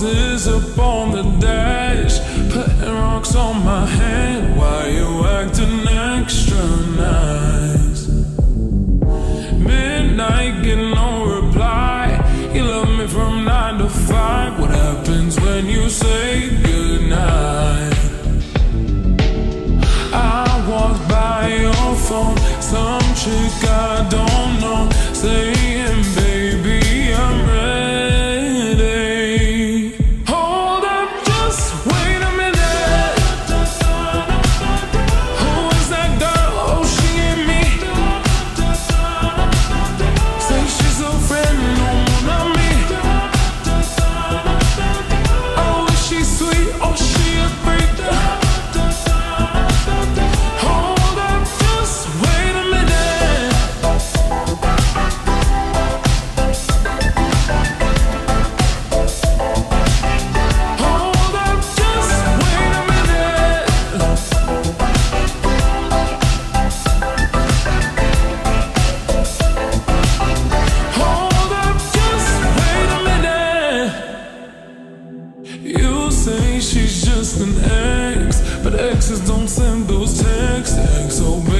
horses up on the dash Putting rocks on my head Why you acting extra nice. Midnight, getting no reply. You love me from 9 to 5 What happens when you say goodnight? I walked by your phone. Some chick I don't You say she's just an ex, but exes don't send those texts. Ex, oh baby.